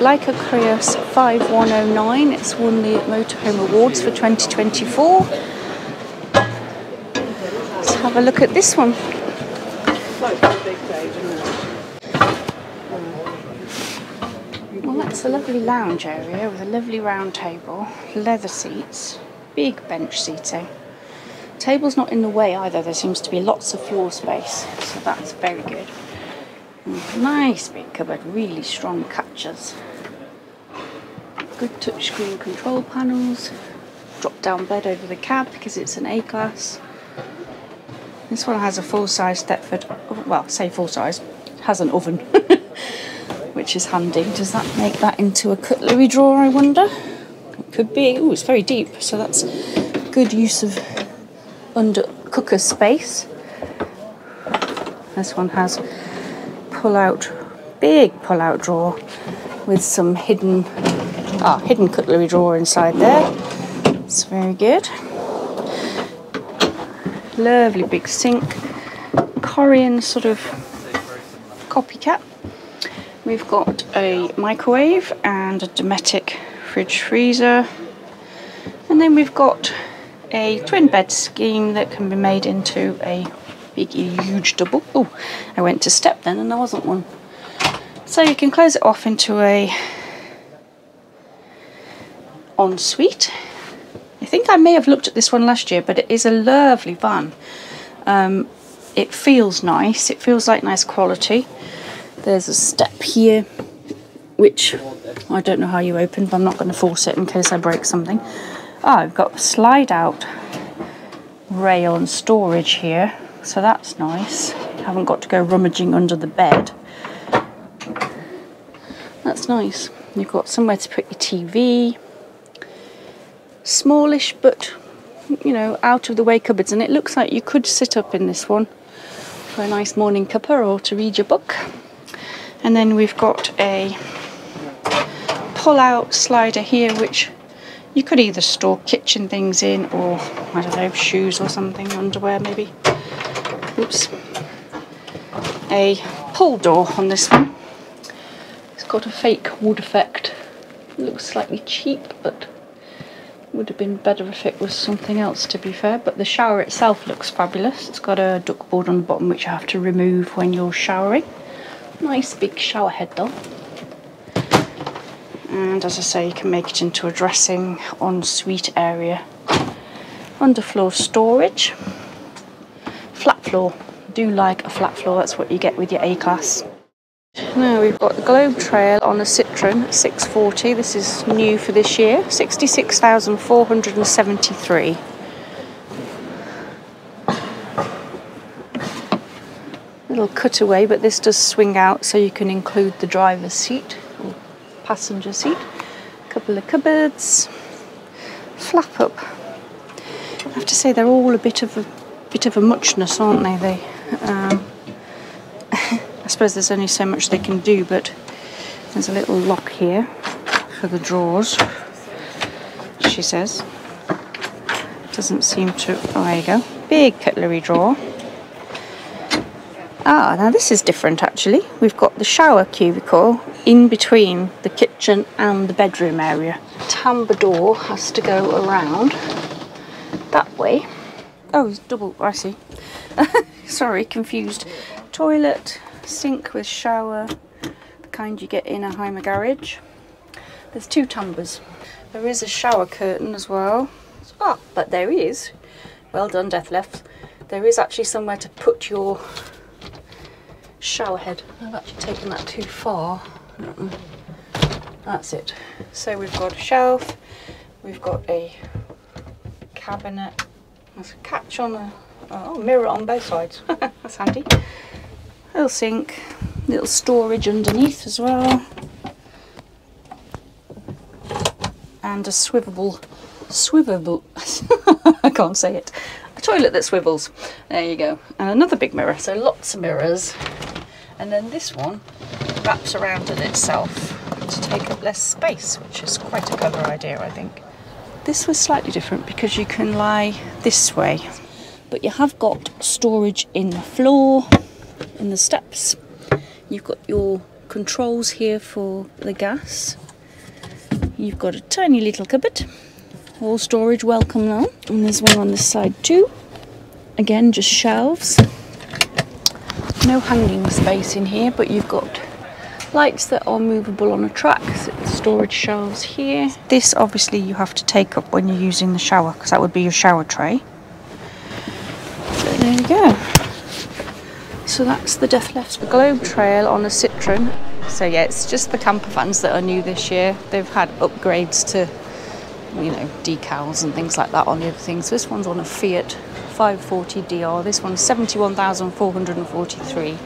Laika Kreos 5109. It's won the Motorhome Awards for 2024. Let's have a look at this one. Well, that's a lovely lounge area with a lovely round table, leather seats, big bench seating. Table's not in the way either, there seems to be lots of floor space, so that's very good. Mm, nice big cupboard, really strong catches. Good touchscreen control panels. Drop down bed over the cab because it's an A class. This one has a full size Thetford, well, say full size, has an oven, which is handy. Does that make that into a cutlery drawer, I wonder? It could be. Oh, it's very deep, so that's good use of under cooker space. This one has pull out, big pull out drawer with some hidden, ah, hidden cutlery drawer inside there. It's very good. Lovely big sink. Corian sort of copycat. We've got a microwave and a Dometic fridge freezer. And then we've got a twin bed scheme that can be made into a big huge double. Oh, I went to step then and there wasn't one. So you can close it off into a ensuite. I think I may have looked at this one last year, but it is a lovely van. Um, it feels nice, it feels like nice quality. There's a step here, which I don't know how you open, but I'm not going to force it in case I break something. Oh, I've got slide out rail and storage here, so that's nice. I Haven't got to go rummaging under the bed. That's nice. You've got somewhere to put your TV. Smallish, but you know, out of the way cupboards, and it looks like you could sit up in this one for a nice morning cuppa or to read your book. And then we've got a pull out slider here, which you could either store kitchen things in or, I don't know, shoes or something, underwear maybe. Oops. A pull door on this one. It's got a fake wood effect. Looks slightly cheap, but would have been better if it was something else to be fair. But the shower itself looks fabulous. It's got a duckboard on the bottom which you have to remove when you're showering. Nice big shower head though and as I say you can make it into a dressing ensuite area underfloor storage flat floor do like a flat floor that's what you get with your A-class now we've got the Globetrail on a Citroen 640 this is new for this year 66,473 little cutaway but this does swing out so you can include the driver's seat or passenger seat, a couple of cupboards, flap up. I have to say they're all a bit of a bit of a muchness, aren't they? They, um, suppose there's only so much they can do, but there's a little lock here for the drawers. She says. Doesn't seem to. Oh, there you go. Big cutlery drawer. Ah, now this is different actually. We've got the shower cubicle in between the kitchen and the bedroom area. Tambour door has to go around that way. Oh, it's double, I see. Sorry, confused. Toilet, sink with shower, the kind you get in a Hymer garage. There's two tambours. There is a shower curtain as well. Ah, but there is. Well done, Dethleffs. There is actually somewhere to put your shower head. I've actually taken that too far. That's it. So we've got a shelf, we've got a cabinet, there's a catch on a oh, mirror on both sides. That's handy. Little sink, little storage underneath as well. And a swivelable, swivelable, I can't say it, a toilet that swivels. There you go. And another big mirror, so lots of mirrors. And then this one wraps around in itself to take up less space, which is quite a clever idea, I think. This was slightly different because you can lie this way, but you have got storage in the floor, in the steps. You've got your controls here for the gas. You've got a tiny little cupboard. All storage welcome now. And there's one on this side too. Again, just shelves. No hanging space in here, but you've got lights that are movable on a track. So storage shelves here. This obviously you have to take up when you're using the shower because that would be your shower tray. So there you go. So that's the Dethleffs Globe Trail on a Citroen. So yeah, it's just the camper vans that are new this year. They've had upgrades to, you know, decals and things like that on the other things. This one's on a Fiat 540 DR. This one's 71,443.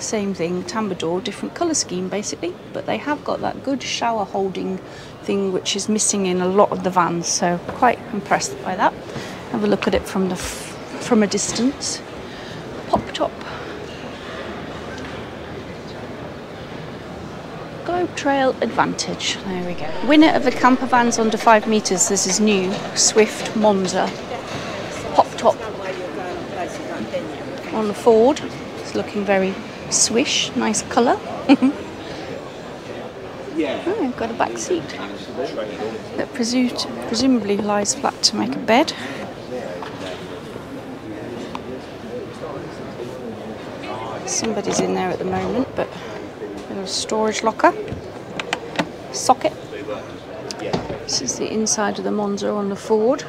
Same thing, tambour different colour scheme basically, but they have got that good shower holding thing which is missing in a lot of the vans. So quite impressed by that. Have a look at it from the from a distance. Pop top. Globetrail Advantage. There we go. Winner of the camper vans under five meters. This is new Swift Monza. Pop top on the Ford. It's looking very swish, nice colour. oh, I've got a back seat that presu- presumably lies flat to make a bed. Somebody's in there at the moment, but a storage locker, socket. This is the inside of the Monza on the Ford.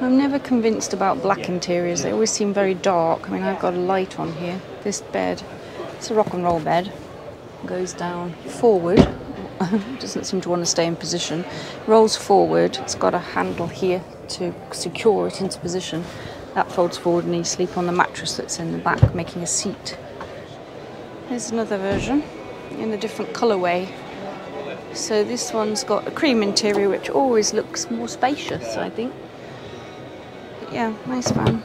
I'm never convinced about black interiors. They always seem very dark. I mean, I've got a light on here. This bed, it's a rock and roll bed. Goes down forward. Doesn't seem to want to stay in position. Rolls forward. It's got a handle here to secure it into position. That folds forward and you sleep on the mattress that's in the back, making a seat. Here's another version in a different colourway. So this one's got a cream interior, which always looks more spacious, I think yeah, nice van.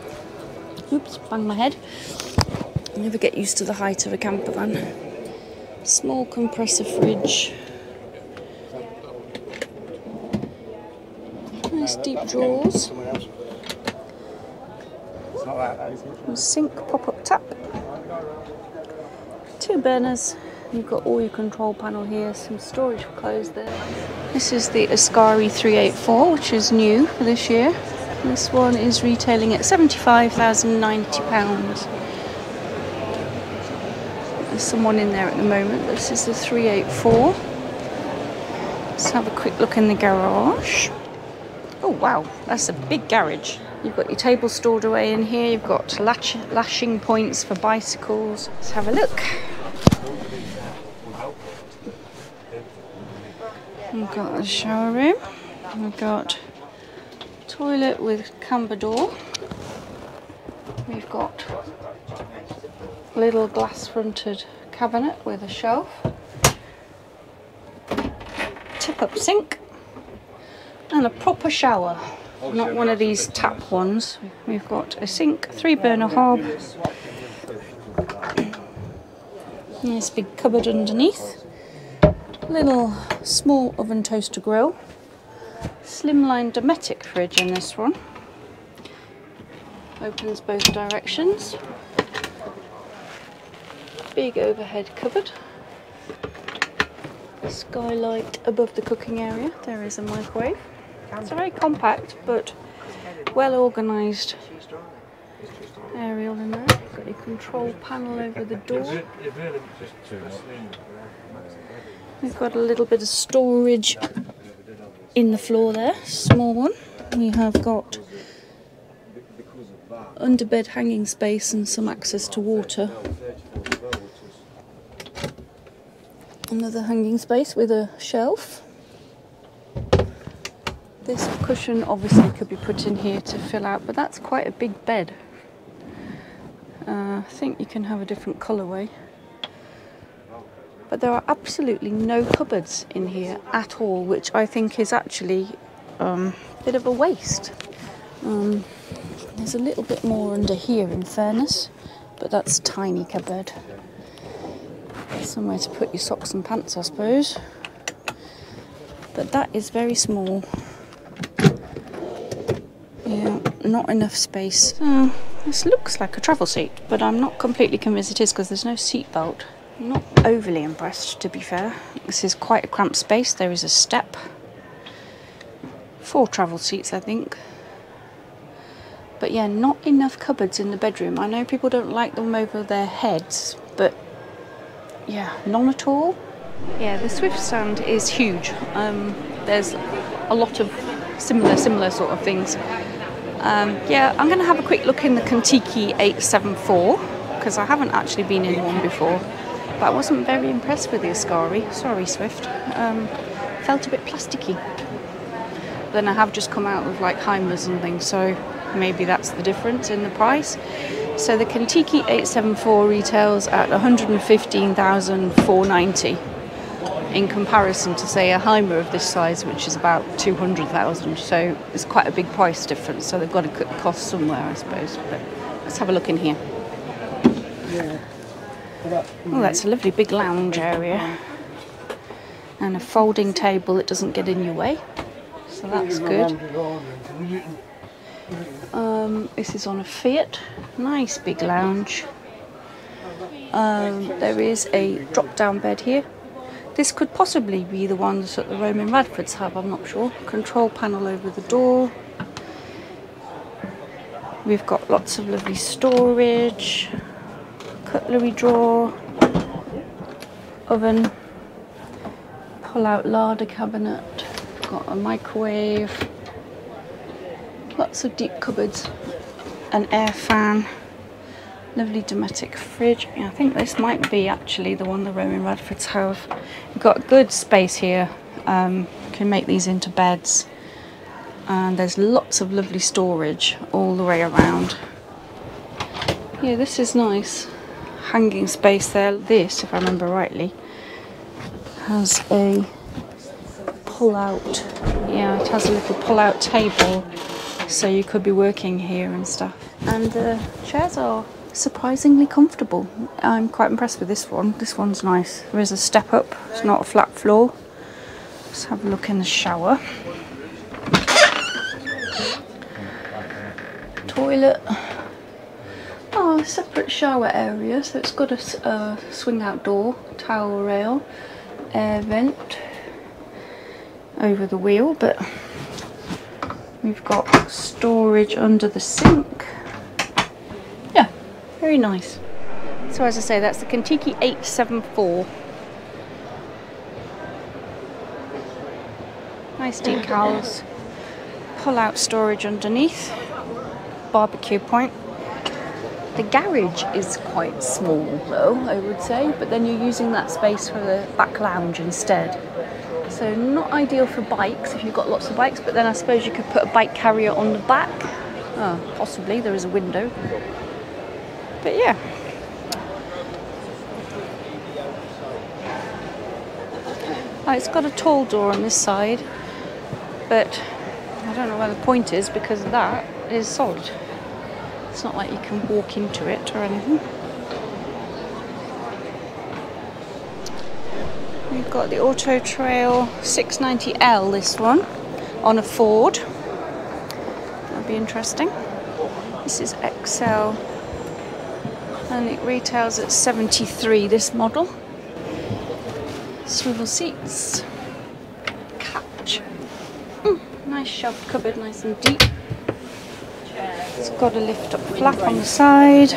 Oops, bang my head. never get used to the height of a camper van. Small compressor fridge. Nice deep drawers. sink pop-up tap. Two burners. You've got all your control panel here, some storage for clothes there. This is the Ascari 384, which is new for this year. This one is retailing at £75,090. There's someone in there at the moment. This is the 384. Let's have a quick look in the garage. Oh wow, that's a big garage. You've got your table stored away in here. You've got lashing points for bicycles. Let's have a look. We've got the shower room. We've got toilet with tambour door. We've got a little glass fronted cabinet with a shelf. Tip up sink and a proper shower. Not one of these tap ones. We've got a sink, three burner hob. Nice big cupboard underneath. Little small oven toaster grill slimline Dometic fridge in this one. Opens both directions. Big overhead cupboard. Skylight above the cooking area. There is a microwave. It's a very compact but well organised aerial in there. Got a control panel over the door. We've got a little bit of storage in the floor there, small one. We have got underbed hanging space and some access to water. Another hanging space with a shelf. This cushion obviously could be put in here to fill out, but that's quite a big bed. Uh, I think you can have a different colourway but there are absolutely no cupboards in here at all, which I think is actually um, a bit of a waste. Um, there's a little bit more under here, in fairness, but that's a tiny cupboard. Somewhere to put your socks and pants, I suppose. But that is very small. Yeah, not enough space. Oh, this looks like a travel seat, but I'm not completely convinced it is because there's no seat belt. Not overly impressed, to be fair. This is quite a cramped space. There is a step. Four travel seats, I think. But yeah, not enough cupboards in the bedroom. I know people don't like them over their heads, but yeah, none at all. Yeah, the Swift stand is huge. Um, there's a lot of similar, similar sort of things. Um, yeah, I'm going to have a quick look in the Kon-tiki 874 because I haven't actually been in one before. But I wasn't very impressed with the Ascari. Sorry, Swift. Um, felt a bit plasticky. Then I have just come out with like Hymers and things, so maybe that's the difference in the price. So the Kon-tiki 874 retails at 115,490 in comparison to say a Hymer of this size which is about 200,000 so it's quite a big price difference so they've got to cut the cost somewhere I suppose but let's have a look in here oh that's a lovely big lounge area. And a folding table that doesn't get in your way. So that's good. um, this is on a Fiat. Nice big lounge. Um, there is a drop down bed here. This could possibly be the ones that the Roaming Radfords have, I'm not sure. Control panel over the door. We've got lots of lovely storage, cutlery drawer, oven, pull out larder cabinet, got a microwave, lots of deep cupboards, an air fan. Lovely Dometic fridge. I think this might be actually the one the Roaming Radfords have. You've got good space here. Um, can make these into beds. And there's lots of lovely storage all the way around. Yeah, this is nice. Hanging space there. This, if I remember rightly, has a pull-out. Yeah, it has a little pull-out table, so you could be working here and stuff. And the chairs are surprisingly comfortable. I'm quite impressed with this one. This one's nice. There is a step up, it's not a flat floor. Let's have a look in the shower. Toilet. Oh, a separate shower area, so it's got a uh, swing out door, towel rail, air vent over the wheel, but we've got storage under the sink Yeah, very nice. So as I say, that's the Kon-tiki 874. Nice decals. Pull out storage underneath. Barbecue point. The garage is quite small though, I would say, but then you're using that space for the back lounge instead. So not ideal for bikes if you've got lots of bikes, but then I suppose you could put a bike carrier on the back. Oh, possibly, there is a window. But yeah. Oh, it's got a tall door on this side, but I don't know where the point is because that is solid. It's not like you can walk into it or anything. We've got the Autotrail 690L, this one, on a Ford. That'll be interesting. This is XL and it retails at 73 this model swivel seats couch mm, nice shelf cupboard nice and deep got a lift up flap on the side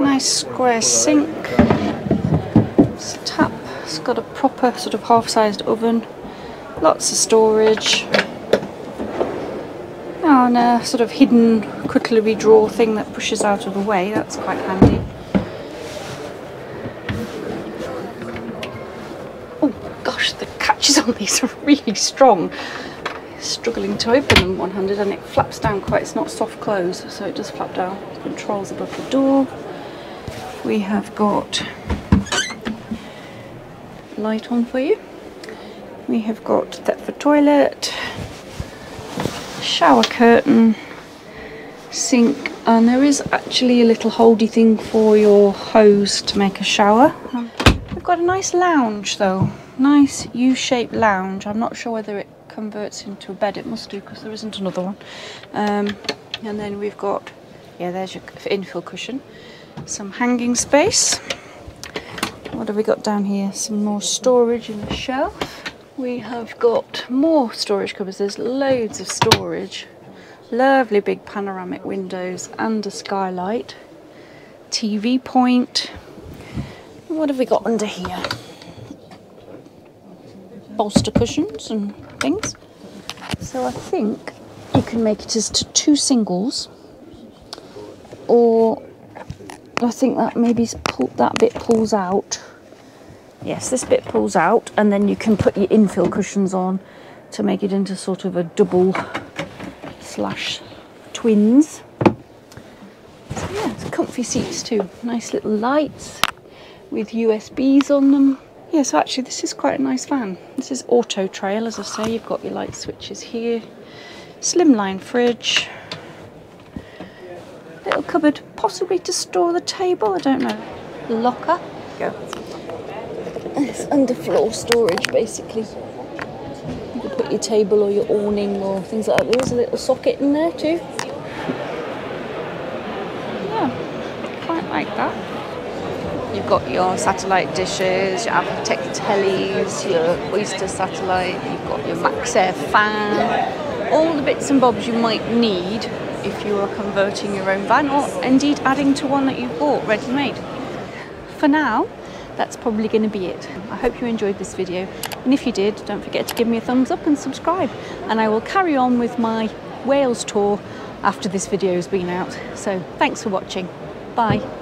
nice square sink it's a tap it's got a proper sort of half-sized oven lots of storage oh, and a sort of hidden cutlery drawer thing that pushes out of the way. That's quite handy. Oh gosh, the catches on these are really strong. Struggling to open them one-handed and it flaps down quite, it's not soft close, so it does flap down. Controls above the door. We have got light on for you. We have got that for toilet, shower curtain, sink, and there is actually a little holdy thing for your hose to make a shower. Uh-huh. We've got a nice lounge though, nice U-shaped lounge. I'm not sure whether it converts into a bed. It must do because there isn't another one. Um, and then we've got, yeah, there's your infill cushion. Some hanging space. What have we got down here? Some more storage in the shelf. We have got more storage cupboards. There's loads of storage. Lovely big panoramic windows and a skylight. TV point. What have we got under here? Bolster cushions and things. So I think you can make it as to two singles, or I think that maybe pull, that bit pulls out. Yes, this bit pulls out, and then you can put your infill cushions on to make it into sort of a double slash twins. So yeah, it's comfy seats too. Nice little lights with USBs on them. Yeah, so actually this is quite a nice van. This is Autotrail, as I say. You've got your light switches here. Slimline fridge. Little cupboard, possibly to store the table, I don't know. Locker. Go. It's underfloor storage basically. You could put your table or your awning or things like that. There's a little socket in there too. Yeah, quite like that. You've got your satellite dishes, your Avtex tellies, your Oyster satellite, you've got your Maxxair fan, all the bits and bobs you might need if you are converting your own van or indeed adding to one that you've bought ready made. For now, that's probably going to be it. I hope you enjoyed this video and if you did don't forget to give me a thumbs up and subscribe and I will carry on with my Wales tour after this video has been out. So thanks for watching. Bye.